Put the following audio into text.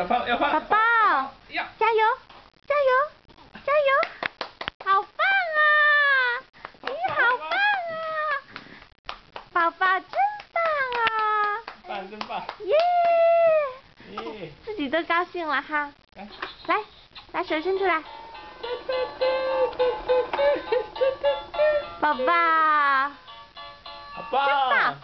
要放要放！宝宝，加油，加油，加油！好棒啊！你好棒啊！宝宝真棒啊！棒，真棒！耶！耶！自己都高兴了哈。来，把手伸出来。宝宝，真棒！